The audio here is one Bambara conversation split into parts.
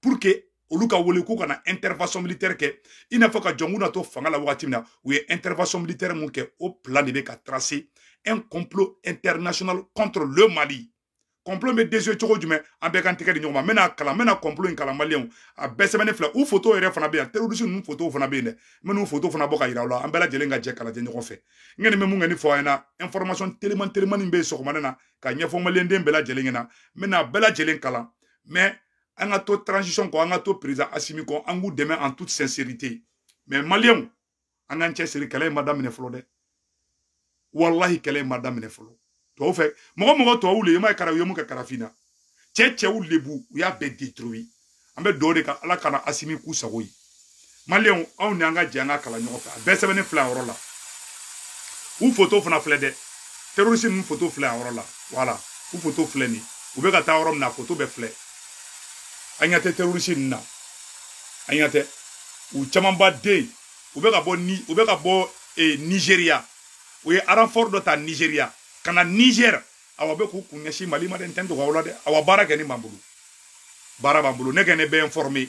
pour que olu ka wele k'u kana intervention militaire kɛ i n'a fɔ ka jɔngu na to fanga la wagati min na u ye intervention militaire mun kɛ o plan de bɛ ka tracer un complot international contre le mali complot bɛ dese cogo jumɛn an bɛɛ kan tɛgɛ di ɲɔgɔn ma n bɛna kalan n bɛna complot in kalan maliyɛnw a bɛɛ sɛbɛnnen filɛ u foto yɛrɛ fana bɛ yan terroriste ninnu foto fana bɛ yen dɛ n bɛ n'u foto fana bɔ ka yira u la an bɛɛ lajɛlen ka jɛ kalajɛ ɲɔgɔn fɛ n kɛlen bɛ mun kɛ ni fɔ a ɲɛna information teliman telimani bɛ yen sɔgɔmada na ka ɲɛfɔ maliyɛnden bɛɛ lajɛlen ɲɛna n bɛna bɛɛ lajɛlen kalan mais an ka to transition kɔ an ka to président asimi kɔ an k'u dɛmɛ en toute sincérité mais maliyɛnw an k'an cɛ siri kɛlɛ in ma daminɛ fɔlɔ dɛ walahi kɛlɛ in ma daminɛ fɔlɔ tubabu fɛ mɔgɔ mɔgɔ tubabu le i m'a ye kara u ye mun kɛ karafin na cɛ cɛw lebu u y'a bɛɛ détruit an bɛ dugawu de ka ala kana asimi k'u sago ye maliyɛnw anw ni an ka jɛ an ka kalan ɲɔgɔn fɛ a bɛɛ sɛbɛnnen filɛ a yɔrɔ la u foto fana filɛ dɛ terorisi ninnu foto filɛ a yɔrɔ la wala u foto filɛ nin u bɛ ka taa yɔrɔ min na a foto bɛɛ filɛ an ɲɛ tɛ terorisi ninnu na an ɲɛ tɛ u camanba den u bɛ ka bɔ ni u bɛ ka bɔ ee nizeriya u ye aranfɔri dɔ ta nizeriya ka na nizɛri awa bɛ k'u kun ɲɛsin mali ma dɛ n tɛ n dɔgɔya o la dɛ awa baara kɛ ni b'an bolo baara b'an bolo ne kɛ ne bɛ n fɔrɔme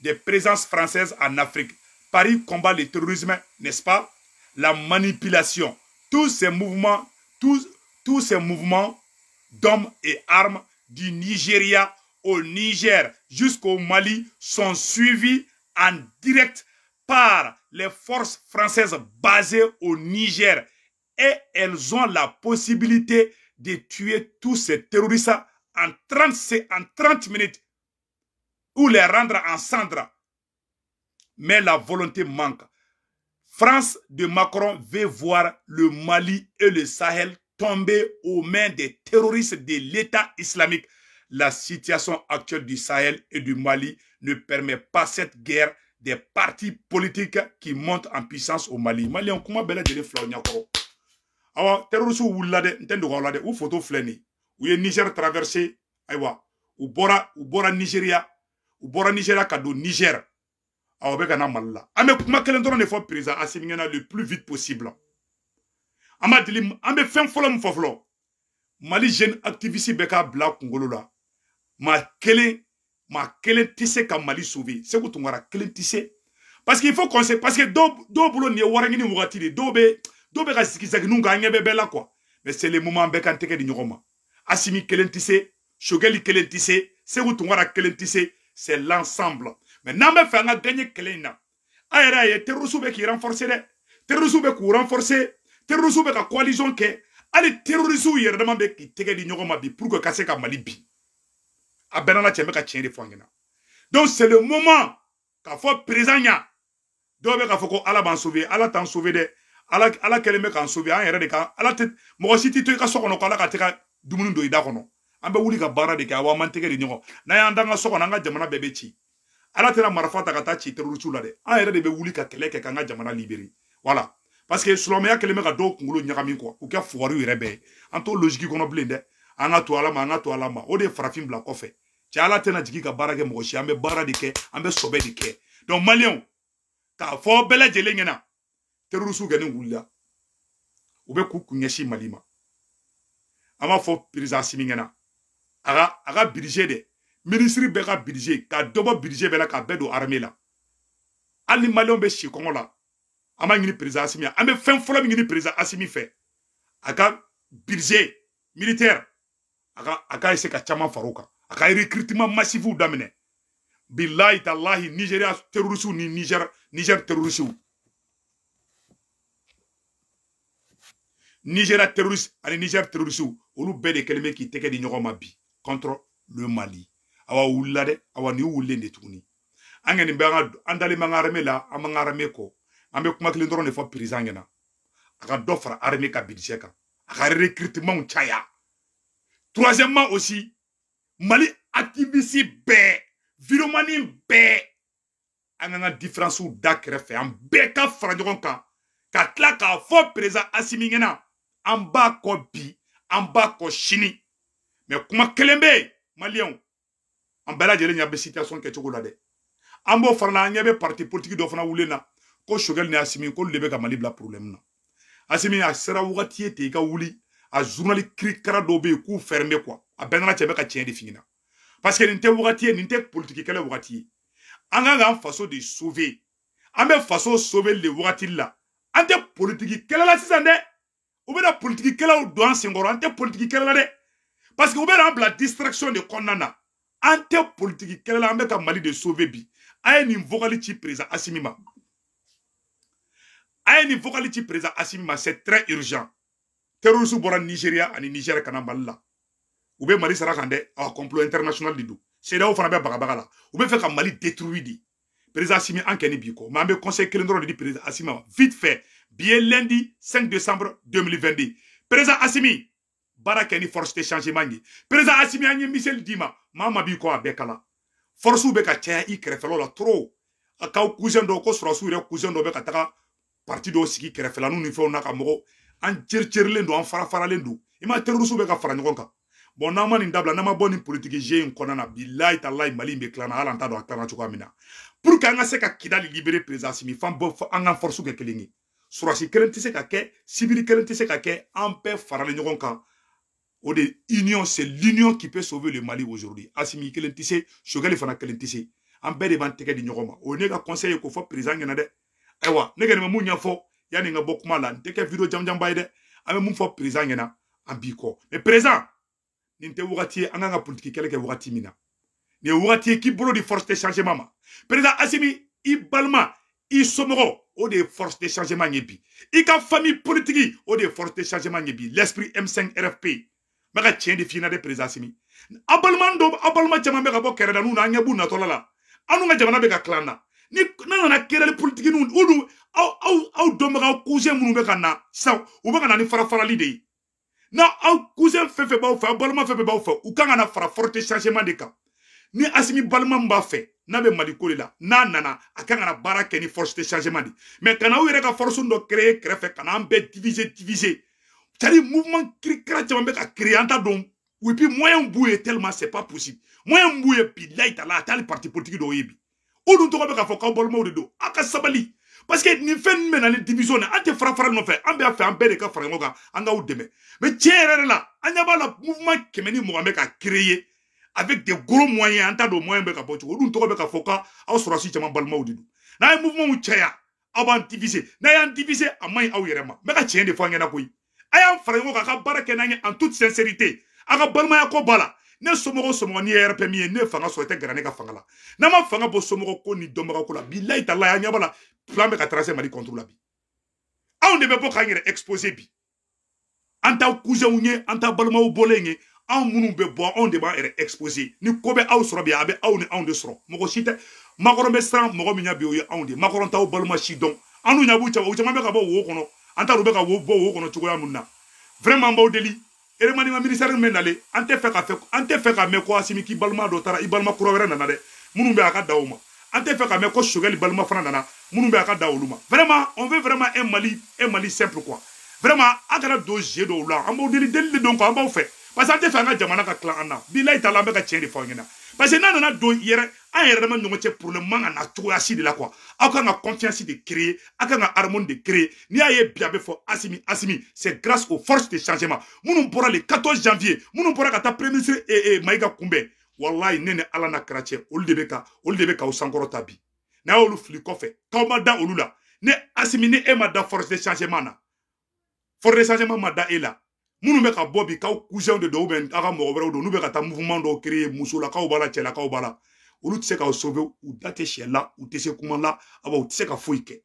des présences françaises en Afrique. Paris combat le terrorisme, n'est-ce pas La manipulation. Tous ces mouvements, tous, tous ces mouvements d'hommes et armes du Nigeria au Niger jusqu'au Mali sont suivis en direct par les forces françaises basées au Niger et elles ont la possibilité de tuer tous ces terroristes en 30, en 30 minutes ou les rendre en cendres. Mais la volonté manque. France de Macron veut voir le Mali et le Sahel tomber aux mains des terroristes de l'État islamique la situation actuelle du Sahel et du Mali ne permet pas cette guerre des partis politiques qui montent en puissance au Mali. on comment belle de flaw nyakoro. Awa terroriste wulade de ntendo ou photo fleni. Ou Niger traversé ayiwa u bɔra u bɔra nizeriya u bɔra nizeriya ka don nizɛr aw bɛ ka na mali la an bɛ kuma kelen dɔrɔn de fɔ perezan asimi ɲɛna le plus vite possible an b'a deli an bɛ fɛn fɔlɔ min fɔ fɔlɔ mali jeune activiste bɛɛ k'a bila kunkolo la maa kelen maa kelen tɛ se ka mali sauver segu tunkara kelen tɛ se parce qu'il faut conseil parce que dɔw dɔw bolo nin ye wari ɲini wagati de dɔw bɛ dɔw bɛ ka sigisagininw kɛ an ɲɛ bɛ bɛɛ la quoi mais c'est le moment an bɛɛ k'an tɛgɛ di ɲɔgɔn ma asimi kelen tɛ se sogɛli kelen tɛ se segu tunkara kelen tɛ se c'est l'ensemble mais n'an bɛ fɛ an ka gagner kɛlɛ in na an yɛrɛ y'a ye terrorisiw bɛ k'i renforcer dɛ terrorisiw bɛ k'u renforcer terrorisiw bɛ ka coalition kɛ hali terrorisiw yɛrɛ dama bɛ k'i tɛgɛ di ɲɔgɔn ma bi pour que ka se ka mali bi a bɛɛ n'a cɛ bɛ ka tiɲɛ de fɔ an ɲɛna donc c'est le moment k'a fɔ perezan ɲa dɔw bɛ k'a fɔ ko ala b'an sauver ala t'an sauver dɛ ala ala kɛlen bɛ k'an sauver an yɛrɛ de kan ala tɛ mɔgɔ si tɛ to i ka so kɔnɔ ko ala ka tɛ ka dumuni don i da kɔnɔ an bɛ wuli ka baara de kɛ awa an man tɛgɛ de ɲɔgɔn n'an y'an da an ka so kɔnɔ an ka jamana bɛɛ bɛ ci ala tɛna marifa ta ka taa ci terorisiw la dɛ an yɛrɛ de bɛ wuli ka kɛlɛ kɛ k'an ka jamana libere wala parce que silamɛya kɛlen bɛ ka dɔw kunkolo ɲagami kɔ u kɛ fugariw yɛrɛ bɛɛ ye an t'o logiki kɔnɔ bilen dɛ an ka to ala ma an ka to ala ma o de ye farafin bila kɔfɛ cɛ ala tɛna jigi ka baara kɛ mɔgɔ si an bɛ baara de kɛ an bɛ sɔbɛ de kɛ donc maliyɛnw k'a fɔ bɛɛ lajɛlen ɲɛna terorisiw kɛ ni wulila u bɛ k'u kun ɲɛsin mali ma an b'a fɔ perezan simi ɲɛna a ka a ka birize dɛ minisiri bɛɛ ka birize ka dɔ bɔ birize bɛɛ la k'a bɛɛ don arame la hali ni maliyɛnw bɛ si kɔngɔ la an b'a ɲini perezan asimi an bɛ fɛn fɔlɔ min ɲini perezan asimi fɛ a ka birize militɛri a ka a ka ese ka caman fara o kan a ka recrutement massive daminɛ bilahi talahi nigeria terrorisiw ni niger niger terrorisiw nigeria terroriste ani niger terrorisiw olu bɛɛ de kɛlen bɛ k'i tɛgɛ di ɲɔgɔn ma bi contre le mali awa wulila dɛ awa ni wulilen de tuguni an kɛni bɛ an ka an dalen bɛ an ka armée la an b'an ka armée kɔ an bɛ kuma kelen dɔrɔn de fɔ président ɲɛna a ka dɔ fara armée ka budget kan a ka recrutement caya troisièmement aussi mali activisi bɛɛ viromani bɛɛ an k'an ka différencew da kɛrɛfɛ an bɛɛ ka fara ɲɔgɔn kan ka tila k'a fɔ perezan asimi ɲɛna an b'a kɔ bi an b'a kɔ sini mɛ kuma kelen bɛ yen maliyɛnw an bɛɛ lajɛlen ɲɛ bɛ situation kɛcogo la dɛ an b'o fana na an ɲɛ bɛ parti politique dɔ fana wulen na ko sogɛli ni asimi k'olu de bɛ ka mali bila problème na asimi a sera wagati ye ten i ka wuli a journali kirikara dɔw bɛ yen k'u fɛrɛnbe quoi a bɛɛ nana cɛ bɛ ka tiɲɛ de f'i na parce que nin tɛ wagati ye nin tɛ politiki kɛlɛ wagati ye an kan k'an faso de sauver an bɛ faso sauver le wagati la an tɛ politiki kɛlɛ la sisan dɛ u bɛna politikikɛlaw don an senkɔrɔ an tɛ politikikɛla la dɛ parce que u bɛna an bila distraction de kɔnɔna na an tɛ politikikɛla la an bɛ ka mali de sauver bi a ye nin vocal ci président asimi ma a ye nin vocal ci président asimi ma c'est très urgent terroristes bɔra nigeria ani niger kana mali la u bɛ mali sara kan dɛ awa complot international de don seedeyaw fana bɛ bagabaga la u bɛ fɛ ka mali détruire de président Assimi an kɛni bi kɔ mais an bɛ conseil kelen dɔrɔn de di président Assimi ma vite fait bi ye lundi 5 décembre 2022 président Assimi baara kɛ ni force de changement ye président Assimi an ye miseli d'i ma maa ma b'i kɔ a bɛɛ kalan force bɛ ka caya i kɛrɛfɛlaw la trop a k'aw cousin dɔw ko sɔrɔsiw yɛrɛ cousin dɔw bɛ ka taga parti dɔw sigi kɛrɛfɛlaniw ni fɛnw na ka mɔgɔw an cericerilen don an farafaralen don i ma terrorisiw bɛ ka fara ɲɔgɔn kan bɔn n'an ma nin dabila n'an ma bɔ nin politiki ze in kɔnɔna na bilayi talayi mali in bɛ tilana hali an t'a dɔn a tilana cogoya min na pour que an ka se ka kidali libere président simi fan bɔ an ka force kɛ kelen ye surasi kelen tɛ se ka kɛ sibiri kelen tɛ se ka kɛ an bɛɛ faralen ɲɔgɔn kan o de union c'est l'union qui peut sauver le mali aujourd'hui asimi kelen tɛ se sogɛli fana kelen tɛ se an bɛɛ de b'an tɛgɛ di ɲɔgɔn ma o ye ne ka conseil ye k'o fɔ président ɲɛna dɛ ayiwa ne kɛlen bɛ mun ɲɛfɔ yanni n ka bɔ kuma la n tɛ kɛ video janjanba ye dɛ an bɛ mun fɔ président ɲɛna an b'i kɔ mais président nin tɛ wagati ye an kan ka politiki kɛlɛ kɛ wagati min na nin ye wagati ye k'i bolo di force de changement ma président asimi i balima i somɔgɔ o de ye force de changement ye bi i ka famille politique o de ye force de changement ye bi l'esprit m5 rfp n bɛ ka tiɲɛ de f'i ɲɛna dɛ président asimi a balima dɔ a balima caman bɛ ka bɔ kɛrɛdaniw na an ɲɛ b'u natɔla la an dun ka jamana bɛ ka tilan na ni n'a nana kɛrɛli politiki ninnu o dun aw aw aw dɔnbagaw kunsɛ minnu bɛ ka na sisan u bɛ ka na ni farafarali de ye na aw cousin fɛn fɛn b'aw fɛ aw balima fɛn fɛn b'aw fɛ u kan ka na fara forte changement de kan ni asimi balima min b'a fɛ n'a bɛ mali ko de la n'a nana a kan ka na baara kɛ ni force de changement de mais kana aw yɛrɛ ka force dɔ créer kɛrɛfɛ ka na an bɛɛ diviser diviser c'est à dire mouvement kirikira caman bɛ ka créer an ta dɔn oui puis moyen b'u ye tellement c'est pas possible moyen b'u ye bi layi t'a la a t'ali parti politique dɔw ye bi o dun tɔgɔ bɛ k'a fɔ k'aw balimaw de don aw ka sabali parce que nin fɛn ninnu bɛ na ni division na an tɛ fara fara nɔfɛ an bɛ a fɛ an bɛɛ de ka fara ɲɔgɔn kan an k'aw dɛmɛ mɛ tiɲɛ yɛrɛ yɛrɛ la an ɲɛ b'a la mouvement kɛmɛ ni mugan bɛ ka créer avec des gros moyens an t'a dɔn moyen bɛ ka bɔ cogo o dun tɔgɔ bɛ k'a fɔ k'aw sɔrɔsi caman balimaw de don n'a ye mouvement caya aw b'an divise n'a y'an divise a man ɲi aw yɛrɛ ma n bɛ ka tiɲɛ de fɔ an ɲɛna koyi a y'an fara ɲɔgɔn kan a ka baara kɛ n'an ye en toute sincérité a ka balimaya ko b'a la ne somɔgɔ somɔgɔ n'i ye rpmi ye ne ye fanga sɔrɔ i tɛ gɛrɛ ne ka fanga la n'a ma fanga bɔ somɔgɔ ko ni dɔnbaga ko la bilayi ta la y'a ɲɛbɔ la plan bɛ ka taara se mali kɔntoro la bi anw de bɛ bɔ k'an yɛrɛ exposer bi an t'aw kuzenw ye an t'a balimaw bɔlen ye anw minnu bɛ bɔ anw de b'an yɛrɛ expose ni ko bɛ aw sɔrɔ bi a bɛ aw ni anw de sɔrɔ mɔgɔ si tɛ makɔrɔn bɛ siran mɔgɔ min ɲɛ bi o ye anw de ye makɔrɔn t'aw balima si dɔn an n'u ɲɛ b'u cɛ u caman bɛ ka bɔ wo kɔnɔ an t'a dɔn u bɛ ka wo bɔ wo kɔnɔ cogoya min na vraiment b'aw deli eremanima minisɛri min bɛ nalen an tɛ fɛ ka fɛ an tɛ fɛ ka mɛn ko asimi k'i balima dɔ taara i balima kura wɛrɛ nana dɛ minnu bɛ a ka da o ma an tɛ fɛ ka mɛn ko sogɛli balima fana nana minnu bɛ a ka da olu ma vraiment on veut vraiment un mali un mali simple quoi vraiment a kana don ze dɔw la an b'aw deli deli de don quoi an b'aw fɛ parce que an tɛ fɛ an ka jamana ka tila an na bilayi t'a la an bɛ ka tiɲɛ de fɔ aw ɲɛna parce que n'a nana don yɛrɛ an yɛrɛ dama ɲɔgɔn cɛ problème man ka na cogoya si de la quoi aw kan ka confiance de créer aw kan ka harmonie de créer n'i y'a ye bi a bɛ fɔ asimi asimi c'est grâce aux forces de changement minnu bɔra le 14 janvier minnu bɔra ka taa premier ministre eh, eh, mayiga kunbɛn walayi ne ni ala na kira cɛ olu de bɛ ka olu de bɛ k'aw sankɔrɔta bi n'a y'olu fili kɔfɛ k'aw ma da olu la ne asimi ni e ma da force de changement na force de changement ma da e la minnu bɛ ka bɔ bi k'aw cousinw de don ou bien aw ka mɔgɔ wɛrɛw don n'u bɛ ka taa mouvement dɔw créer musolakaw b'a la cɛlakaw b'a la olu tɛ se k'aw sauver u da tɛ sɛ la u tɛ se kuma la aw u tɛ se ka foyi kɛ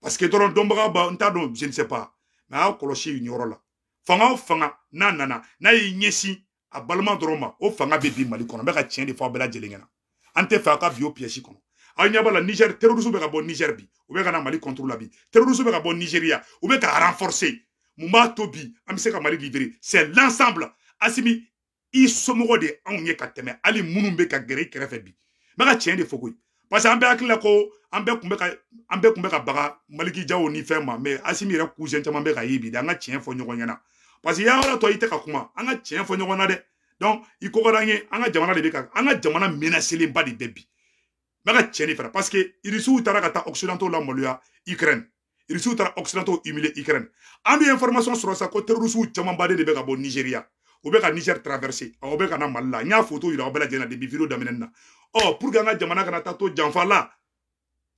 parce que dɔrɔn dɔnbaga b'a n t'a dɔn je ne sais pas mais a y'a kɔlɔsi nin yɔrɔ la fanga o fanga n'a nana n'a y'i ɲɛsin a balima dɔrɔn ma o fanga bɛ bi mali kɔnɔ n bɛ ka tiɲɛ de fɔ aw bɛɛ lajɛlen ɲɛna an tɛ fɛ aw ka bi o piyɛsi kɔnɔ aw ɲɛ b'a la nizɛri terorisi bɛ ka bɔ nizɛri bi u bɛ ka na mali kɔntoro la bi terorisi bɛ ka bɔ nizeriya u bɛ ka renforcer mun b'a to bi an bɛ se ka mali libere c'est l'ensemble asimi i somɔgɔ de anw ye ka tɛmɛ hali minnu bɛ ka gɛrɛ i kɛrɛfɛ bi n bɛ ka tiɲɛ de fɔ koyi parce que an bɛɛ hakili la ko an bɛɛ kun bɛ ka an bɛɛ kun bɛ ka baga maliki jaw ni fɛn ma mɛ asimi yɛrɛ kuzɛn caman bɛ ka ye bi de an ka tiɲɛ fɔ ɲɔgɔn ɲɛna parce que yɔrɔ tɔ i tɛ ka kuma an ka tiɲɛ fɔ ɲɔgɔn na dɛ donc i kɔkɔra an ye an ka jamana de bɛ ka an ka jamana menacelenba de bɛ bi n bɛ ka tiɲɛ de fara parce que irisiw taara ka taa occidentaux la maloya ukraine irisiw taara occidentaux humilier ukraine an bɛ information sɔrɔ sa ko terrorisiw caman baden de bɛ ka bɔ nigeria u bɛ ka niger traverser aw bɛ ka na mali la n y'a foto yira aw bɛɛ lajɛlen na depuis video daminɛni na ɔ pour que an ka jamana kana taa to janfa la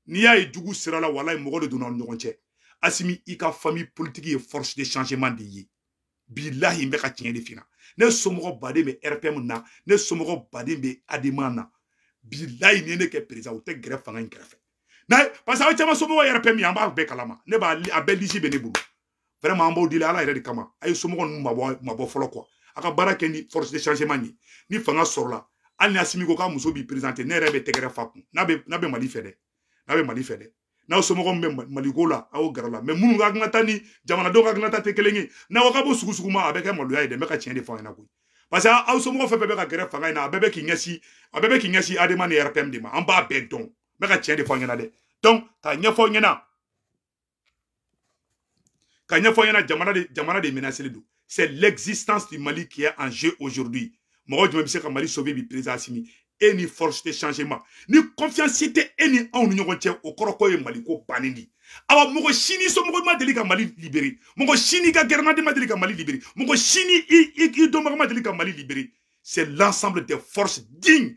n'i y'a ye jugu sira la walayi mɔgɔ de donna aw ni ɲɔgɔn cɛ asimi i ka famille politique ye force de changement de ye bilahi n bɛ ka tiɲɛ de fina ne somɔgɔ baden bɛ rpm na ne somɔgɔ baden bɛ adiman na bilahi ni ye ne kɛ perezan u tɛ gɛrɛ fanga in kɛrɛfɛ parce que aw caman somɔgɔ yɛrɛ pɛ min an b'a bɛɛ kalama ne b'a a bɛɛ lisi bɛ ne bolo vraiment an b'aw deli ala yɛrɛ de kama a ye somɔgɔ ninnu mabɔ mabɔ fɔlɔ kuwa a ka baara kɛ ni force de changement ye ni fanga sɔrɔla hali ni asimi ko k'a muso b'i présente ne yɛrɛ bɛ tɛgɛrɛ fa kun n'a bɛ n'a bɛ mali fɛ dɛ n'a bɛ mali fɛ dɛ n'aw somɔgɔ min bɛ maliko la aw gɛrɛ la mɛ minnu ka hakilina ta ni jamanadenw ka hakilina ta tɛ kelen ye n'aw ka bɔ sugusugu ma a bɛ kɛ maloya ye dɛ n bɛ ka tiɲɛ de fɔ aw ɲɛna koyi parce que aw somɔgɔ fɛn fɛn bɛ ka gɛrɛ fanga in na a bɛɛ bɛ k'i ɲɛsin a bɛɛ bɛ k'i ɲɛsin adema ni rpm de ma an b'a bɛɛ dɔn n bɛ ka tiɲɛ de fɔ aw ɲɛna dɛ donc k'a ɲɛfɔ aw ɲɛna ka ɲɛfɔ ɲɛna jamana de jamana de menaceli don c'est l'existence du mali qui est en jeu aujourd'hui mɔgɔ jumɛn bɛ se ka mali sauver bi président asimi e ni force de changement ni confiance tɛ e ni anw ni ɲɔgɔn cɛ o kɔrɔ kɔ ye mali ko bannen de ye awa mɔgɔ si ni somɔgɔ ma deli ka mali libere mɔgɔ si ni ka gɛrɛnaden ma deli ka mali libere mɔgɔ si ni i dɔnbaga ma deli ka mali libere c'est l'ensemble des forces dignes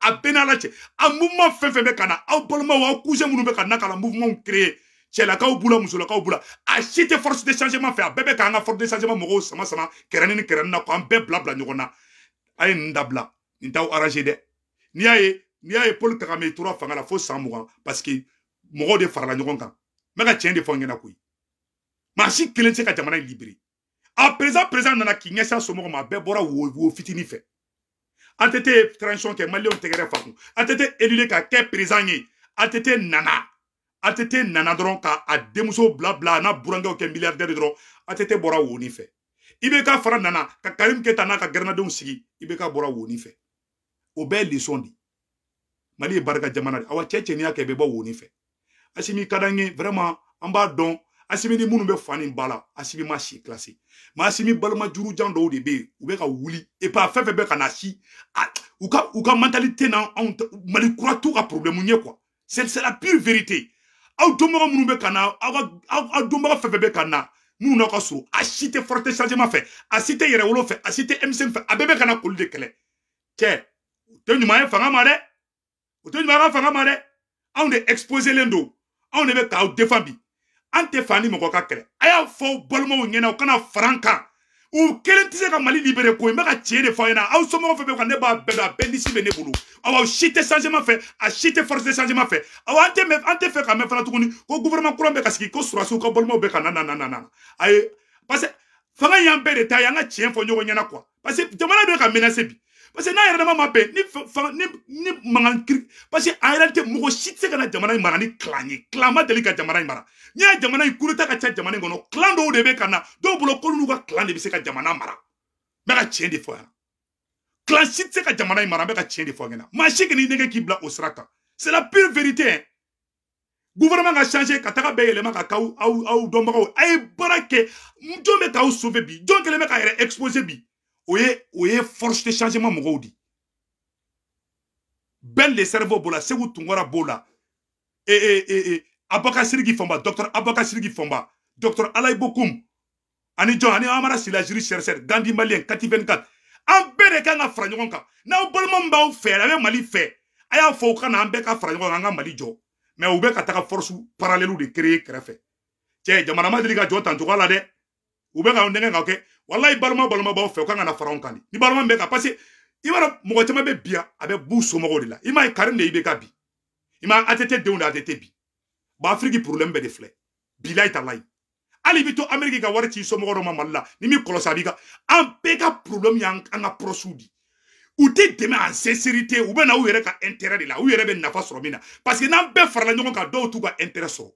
a bɛɛ n'ala cɛ a mouvement fɛn fɛn bɛ ka na aw balimaw aw cousin minnu bɛ ka na ka na mouvement créer cɛlakaw b'u la musolakaw b'u la a si tɛ force de changement fɛ a bɛɛ bɛ k'an ka force de changement mɔgɔw sama sama kɛrɛnin ni kɛrɛnin na k'an bɛɛ bila bila ɲɔgɔn na a ye nin dabila nin t'aw arranger dɛ n'i y'a ye n'i y'a ye paul kagame i tora fanga la fo san mugan parce que mɔgɔw de farala ɲɔgɔn kan n bɛ ka tiɲɛ de fɔ n ɲɛna koyi maa si kelen tɛ se ka jamana in libere a président président nana k'i ɲɛsin a somɔgɔ ma a bɛɛ bɔra wo wo fitinin fɛ ATT ye transition kɛ maliyɛnw tɛgɛrɛ fa kun ATT élule ka kɛ président ye ATT nana ATT nana dɔrɔn ka a denmuso bila bila a n'a burankɛw kɛ milliardaire dɔrɔn ATT bɔra woni fɛ IBK fara nana ka Karim Keta n'a ka garanadenw sigi IBK bɔra woni fɛ o bɛɛ leçon de mali ye barika jamana de awa cɛ cɛniya kɛ bɛ bɔ woni fɛ asimi ka d'an ye vraiment an b'a dɔn asimi ni minnu bɛ fa ni ba la asimi ma si kilase ma asimi balima jurujan dɔw de bɛ yen u bɛ ka wuli epi a fɛn fɛn bɛ ka na si u ka u ka mentalité na anw mali kura t'u ka problème ye quoi c'est la pure vérité aw dɔnbaga minnu bɛ ka na aw ka aw dɔnbaga fɛn fɛn bɛ ka na minnu n'aw ka so a si tɛ forte changement fɛ a si tɛ yɛrɛwolo fɛ a si tɛ emisɛn fɛ a bɛɛ bɛ ka na k'olu de kɛlɛ cɛ o tɛ ɲuman ye fanga ma dɛ o tɛ ɲuman ka fanga ma dɛ anw de exposelen don anw de bɛ k'aw defan bi an tɛ fa ni mɔgɔ ka kɛlɛ a y'a fɔ aw balimaw ɲɛna u kana faran kan u kelen tɛ se ka mali libere ko n bɛ ka tiɲɛ de fɔ aw ɲɛna aw somɔgɔw fɛn fɛn kan ne b'a bɛɛ dɔn a bɛɛ nisi bɛ ne bolo aw aw si tɛ changement fɛ a si tɛ force de changement fɛ aw an tɛ mɛ an tɛ fɛ ka mɛn fana tuguni ko gouvernement kura bɛ ka sigi ko surasiw ka balimaw bɛ ka na na na na na a ye parce que fanga y'an bɛɛ de ta ye an ka tiɲɛ fɔ ɲɔgɔn ɲɛna quoi parce que jamana bɛ ka menacer bi parce que n'a yɛrɛ dama ma bɛn ni fanga ni ni mankan kiri parce que en réalité mɔgɔ si tɛ se ka na jamana in mara ni clan ye clan ma deli ka jamana in mara n'i y'a jamana in kuruta ka ca jamana in kɔnɔ clan dɔw de bɛ ka na dɔw bolo k'olu n'u ka clan de bɛ se ka jamana mara n bɛ ka tiɲɛ de fɔ yan clan si tɛ se ka jamana in mara n bɛ ka tiɲɛ de fɔ yan maa si kana i nɛgɛ k'i bila o sira kan c'est la pure vérité gouvernement ka changer ka taga bɛɛ yɛlɛma ka kaw aw aw dɔnbagaw a ye baara kɛ jɔn bɛ k'aw sauve bi jɔn kɛlen bɛ k'a yɛrɛ exposer bi o ye o ye force de changement mɔgɔw di bɛn de cerveau b'o la segu tunkara b'o la ee ee ee abakasiriki fanba docteur abakasiriki fanba docteur alayibokum ani jɔn ani amara silaziri sɛrisɛri gandi maliyɛn kati 24 an bɛɛ de kan ka fara ɲɔgɔn kan n'aw balima min b'aw fɛ a bɛ mali fɛ a y'a fɔ u ka na an bɛɛ ka fara ɲɔgɔn kan an ka mali jɔ mɛ u bɛ ka taga fɔrɔsu paralɛliw de kereye kɛrɛfɛ cɛ jamana ma deli ka jɔ tancogoya la dɛ u bɛ ka nɛgɛ ka kɛ walayi balima balima b'aw fɛ u kan ka na fara anw kan de ni balima min bɛ ka parce que i b'a dɔn mɔgɔ caman bɛ bi a bɛ b'u somɔgɔw de la i m'a ye karim de i bɛ ka bi i m'a atete denw de atete bi ba afiriki problème bɛɛ de filɛ bilayi talayi hali bɛ to ameriki ka wari ci somɔgɔ dɔ ma mali la ni min kɔlɔsi a b'i ka an bɛɛ ka problème y'an an ka pɔrɔsiw di u tɛ dɛmɛ an sincérité u bɛ na u yɛrɛ ka intérêt de la u yɛrɛ bɛ nafa sɔrɔ min na parce que n'an bɛɛ farala ɲɔgɔn kan dɔw t'u ka intérêt sɔrɔ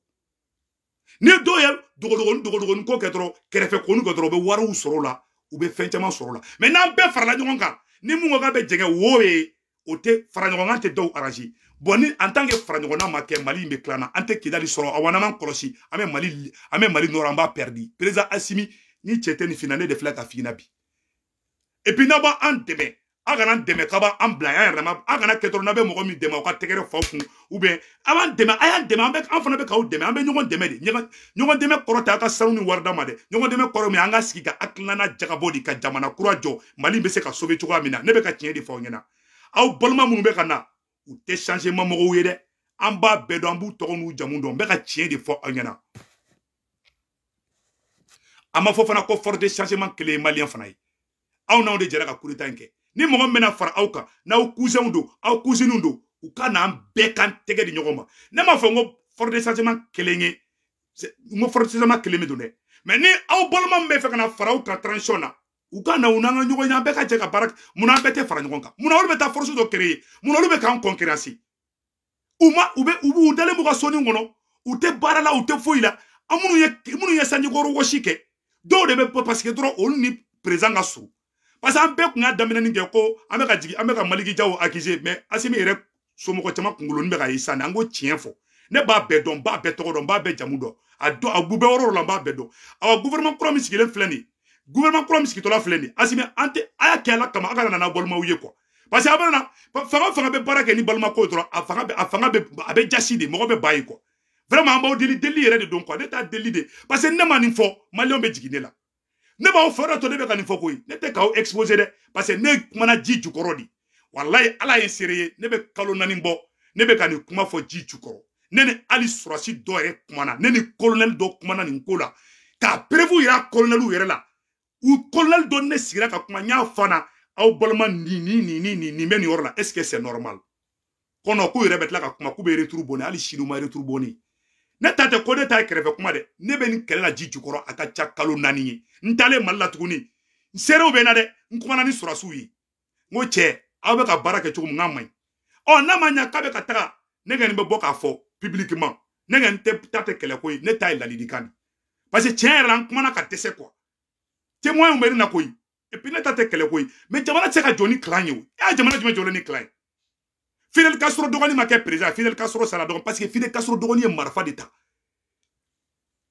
ni dɔw ye dogodogonin dogodogonin ko kɛ dɔrɔn kɛrɛfɛ koni kɛ dɔrɔn u bɛ wariw sɔrɔ o la u bɛ fɛn caman sɔrɔ o la mɛ n'an bɛɛ farala ɲɔgɔn kan ni mun ko k'a bɛ jɛgɛ wo ye o tɛ faraɲɔgɔnkan tɛ dɔw arazi bɔn ni an tan ke faraɲɔgɔnna ma kɛ mali in bɛ tilanna an tɛ kidali sɔrɔ awa n'an kɔlɔsi an bɛ mali an bɛ mali nɔrɔ an b'a pɛridi perezan asimi ni cɛ tɛ nin finna ne de filɛ ka fina bi epi n'a b'an dɛmɛ a kana dɛmɛ kaba an bila an yɛrɛ ma a kana kɛ dɔrɔn n'a bɛ mɔgɔ min dɛmɛ o ka tɛgɛrɛ faw kun ou bien a b'an dɛmɛ a y'an dɛmɛ an bɛ an fana bɛ k'aw dɛmɛ an bɛ ɲɔgɔn dɛmɛ de ɲɔgɔn ɲɔgɔn dɛmɛ kɔrɔ tɛ aw ka sanu ni wari d'a ma dɛ ɲɔgɔn dɛmɛ kɔrɔ min an ka sigi ka hakilina jagabɔ de ka jamana kura jɔ mali bɛ se ka sobe cogoya min na ne bɛ ka tiɲɛ de fɔ aw ɲɛna aw balima minnu bɛ ka na u tɛ changement mɔgɔw ye dɛ an b'a bɛɛ dɔn an b'u tɔgɔ n'u jamu dɔn n bɛ ka tiɲɛ de fɔ aw ɲɛna a ma fɔ fana ko fɔrɔte changement kelen ye maliyɛn fana ye aw n'aw de jɛra ka kureta in kɛ ni mɔgɔ min bɛna fara aw kan n'aw kusenw don aw kusininw don u ka n'an bɛɛ kan tɛgɛ di ɲɔgɔn ma ne m'a fɔ n ko fɔrɔdesasema kelen ye n ko fɔrɔdesasema kelen bɛ don dɛ mɛ ni aw balima min bɛ fɛ ka na fara aw kan transition na u ka na u n'an ka ɲɔgɔn ye an bɛɛ ka jɛ ka baara mun an bɛɛ tɛ fara ɲɔgɔn kan mun olu bɛ taa fɔrɔsi dɔ kere ye mun olu bɛ k'an kɔnkirasi u ma u bɛ u dalen b'u ka soni kɔnɔ u tɛ baara la u tɛ foyi la an minnu ye minnu ye sanjikɔrɔ wɔsi kɛ dɔw de bɛ parce que dɔrɔn olu ni perezan ka surun parce que an bɛɛ tun y'a daminɛni kɛ ko an bɛ ka jigin an bɛ ka malikijaw akize mɛ asimi yɛrɛ somɔgɔ caman kunkolonin bɛ ka ye sisan an ko tiɲɛ fɔ ne b'a bɛɛ dɔn n b'a bɛɛ tɔgɔ dɔn n b'a bɛɛ jamu dɔn a dɔn a bɛɛ yɔrɔ la n b'a bɛɛ dɔn awa gouvernement kura min sigilen filɛ nin ye gouvernement kura min sigitɔla filɛ nin ye asimi an tɛ a y'a kɛ ala kama a kana nana bɔlimaw ye kuwa parce que a bɛna fanga fanga bɛ baara kɛ ni balima ko dɔrɔn a fanga bɛ a fanga bɛ a bɛ jasi de mɔgɔ bɛ ba ye quoi vraiment an b'aw deli deli yɛrɛ de don quoi ne t'a deli de parce que ne ma nin fɔ maliyɛnw bɛ jigin ne la ne b'aw fɛ dɔ to ne bɛ ka nin fɔ koyi ne tɛ k'aw exposer dɛ parce que ne kumana ji jukɔrɔ de walayi ala ye seere ye ne bɛ kalo naani bɔ ne bɛ ka nin kuma fɔ ji jukɔrɔ ne ni hali sɔrɔsi dɔ yɛrɛ kumana ne ni kolonɛli dɔ kumana nin ko la k'a perefu yira kolonɛliw yɛrɛ la u kolonɛli dɔ ne sigira ka kuma n y'a fana aw balima nin nin nin nin nin nin bɛ nin yɔrɔ la est ce que c'est normal kɔnɔ k'u yɛrɛ bɛ tila ka kuma k'u bɛ retour bɔnni hali sini u ma retour bɔnni ne ta tɛ ko ne ta ye kɛrɛfɛ kuma dɛ ne bɛ nin kɛlɛ la ji jukɔrɔ a ka ca kalo naani ye n taalen mali la tuguni n seerew bɛ n na dɛ n kumana ni sɔrɔsiw ye n ko cɛ aw bɛ ka baara kɛ cogo min n'a man ɲi ɔ n'a ma ɲa k'a bɛ ka taga ne kɔni bɛ bɔ k'a fɔ pibilikiman ne kɔni tɛ ta tɛ kɛlɛ ko ye ne ta ye ladilikan de parce que tiɲɛ yɛrɛ la n kumana ka dɛsɛ kuwa témoin bɛ ne na koyi et puis ne ta tɛ kɛlɛ ko ye mɛ jamana tɛ se ka jɔ ni kalan ye o e y'a jamana jumɛn jɔlen ni kalan ye Fidel Castro dɔgɔnin ma kɛ président Fidel Castro sara dɔgɔnin parce que Fidel Castro dɔgɔnin ye marifa de ta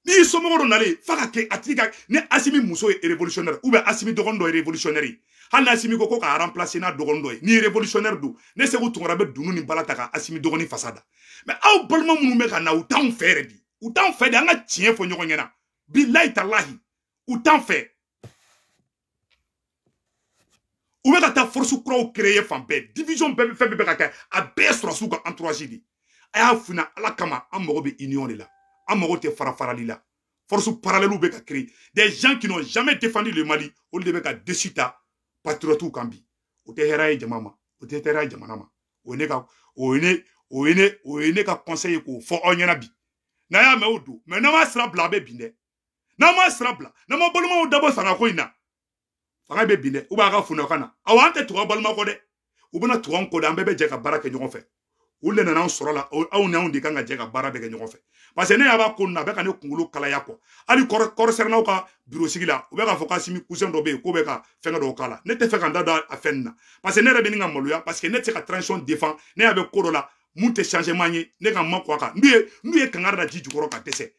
n'i y'i somɔgɔ dɔ nalen f'a ka kɛ a tigi ka ni Asimi muso ye révolutionnaire ou bien Asimi dɔgɔnin dɔ ye révolutionnaire ye hali ni Asimi ko ko k'a remplacer n'a dɔgɔnin dɔ ye n'i révolutionnaire don ne Seku Tunkara bɛ dunun ni bala ta ka Asimi dɔgɔnin fasa da mais aw balima minnu bɛ ka na u t'anw fɛ yɛrɛ bi u t'anw fɛ de an ka tiɲɛ fɔ ɲɔgɔn ɲɛna bilayi talahi u t'anw fɛ u bɛ ka taa force kuraw créer fan bɛɛ division bɛɛ bɛ fɛn bɛɛ bɛ ka kɛ a bɛɛ sɔrɔsiw ka entourage de a y'a fina ala kama an mago bɛ union de la an mago tɛ fara farali la force parallèle bɛ ka créer des gens qui n'ont jamais défendu le Mali olu de bɛ ka dessus ta patriotes kan bi o tɛ hɛrɛ ye jama ma o tɛ hɛrɛ ye jamana ma o ye ne ka o ye ne o ye ne o ye ne ka conseil ye k'o fɔ aw ɲɛna bi n'a y'a mɛn o don mɛ n'an m'a sira bila a bɛ bin dɛ n'an ma sira bila n'an ma balimaw dabɔ sanga ko in na fanga bɛ bin dɛ u b'a ka funɛ ka na awa an tɛ tugu balima kɔ dɛ u bɛna tugu an kɔ dɛ an bɛɛ bɛ jɛ ka baara kɛ ɲɔgɔn fɛ u de nana an sɔrɔ la aw ni anw de kan ka jɛ ka baara bɛɛ kɛ ɲɔgɔn fɛ parce que ne y'a b'a ko na a bɛ ka ne kunkolo kalaya kɔ hali kɔrɔsɛrɛnnaw ka birosigi la u bɛ k'a fɔ k'a simi kusɛn dɔ bɛ yen k'o bɛ ka fɛngɛ dɔw k'a la ne tɛ fɛ ka n da don a fɛn nin na parce que ne yɛrɛ bɛ nin ka maloya parce que ne tɛ se ka transition defan ne y'a bɛ ko dɔ la mun tɛ changement ye ne ka ma kɔ a kan n'u ye n'u ye kangari da ji jukɔrɔ ka dɛsɛ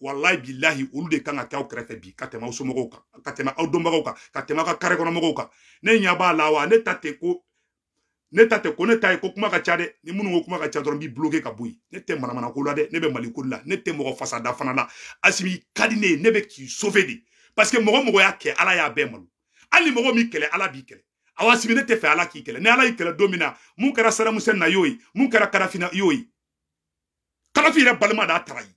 walayi bilahi olu de kan ka kɛ aw kɛrɛfɛ bi ka tɛmɛ aw somɔgɔw kan ka tɛmɛ aw dɔnbagaw kan ka tɛmɛ aw ka kare kɔnɔ mɔgɔw kan ne ɲɛ b'a la wa ne ta tɛ ko ne ta tɛ ko ne ta ye ko kuma ka ca dɛ ni minnu ko kuma ka ca dɔrɔn b'i bloke ka bɔ yen ne tɛ manamana ko la dɛ ne bɛ mali ko la ne tɛ mɔgɔ fasada fana la asimi ka di ne ye ne bɛ k'i sofe de parce que mɔgɔ mɔgɔ y'a kɛ ala y'a bɛɛ malo hali mɔgɔ min kɛlɛ ala b'i kɛlɛ awa asimi ne tɛ fɛ ala k'i kɛlɛ ni ala y'i kɛlɛ don min na mun kɛra saramusɛn na y'o ye mun kɛra karafina y'o ye karafi yɛrɛ balima d'a taara ye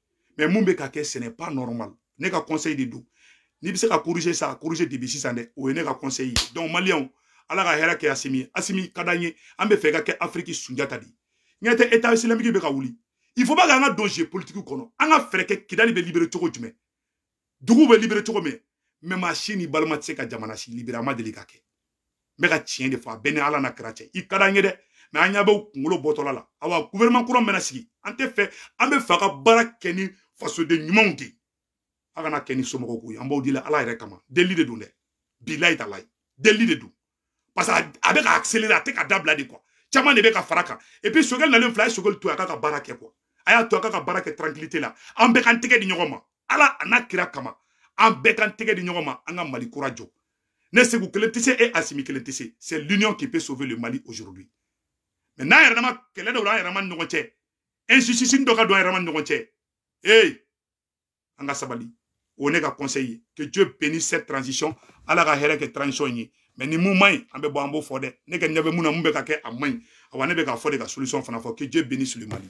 mais mun bɛ ka kɛ ce n'est pas normal ne ka conseil de don n'i bɛ se ka corriger sa corriger debi sisan dɛ o ye ne ka conseil ye donc maliyɛnw ala ka hɛrɛ kɛ asimi ye asimi ka d'an ye an bɛ fɛ i ka kɛ afiriki sunjata de ye ɲɛ tɛ etat islamique bɛ ka wuli il faut pas k'an ka don jeu politique kɔnɔ an ka fɛɛrɛ kɛ kidali bɛ libere cogo jumɛn dugu bɛ libere cogo min mɛ maa si ni balima tɛ se ka jamana si libere a ma deli ka kɛ n bɛ ka tiɲɛ de fɔ a bɛɛ ni ala na kira cɛ i ka d'an ye dɛ mɛ an ɲa bɛ kunkolo bɔtɔla la awa guvɛrɛman kura mɛna sigi an tɛ fɛ an bɛ fɛ a ka baara kɛ ni fasoden ɲumanw de a kana kɛ ni somɔgɔw ko ye an b'aw deli ala yɛrɛ kama deli de don dɛ bilayi talayi deli de don parce que a bɛ ka accélérer a tɛ ka dabila de quoi caman de bɛ ka fara kan et puis sogɛli nalen fila a ye sogɛli to a k'a ka baara kɛ quoi a y'a to a k'a ka baara kɛ tranquillité la an bɛɛ k'an tɛgɛ di ɲɔgɔn ma ala a n'a kira kama an bɛɛ k'an tɛgɛ di ɲɔgɔn ma an ka mali kura jɔ ne segu kelen tɛ se e asimi kelen tɛ se c'est l'union qui peut sauver le mali aujourd'hui mais n'an yɛrɛ dama kɛlɛ dɔw la an yɛrɛ ma ni ɲɔgɔn cɛ injustice dɔ ka don an yɛrɛ ma ni ɲɔgɔn cɛ ee an ka sabali o ne ka conseil ye que dieu bénisse cette transition ala ka hɛrɛ kɛ transition ye mais ni mun man ɲi an bɛ bɔ an b'o fɔ dɛ ne ka ɲɛ bɛ mun na mun bɛ ka kɛ a man ɲi awa ne bɛ k'a fɔ de ka solution fana fɔ que dieu bénisse le mali